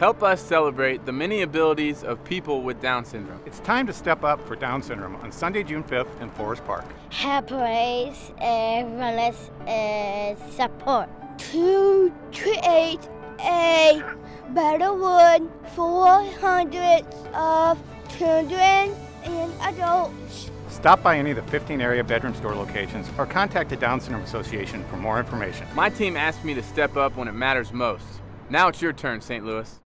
Help us celebrate the many abilities of people with Down syndrome. It's time to step up for Down syndrome on Sunday, June 5th in Forest Park. Help raise awareness and uh, support to create a better world for hundreds of children and adults. Stop by any of the 15 area bedroom store locations or contact the Down Syndrome Association for more information. My team asked me to step up when it matters most. Now it's your turn, St. Louis.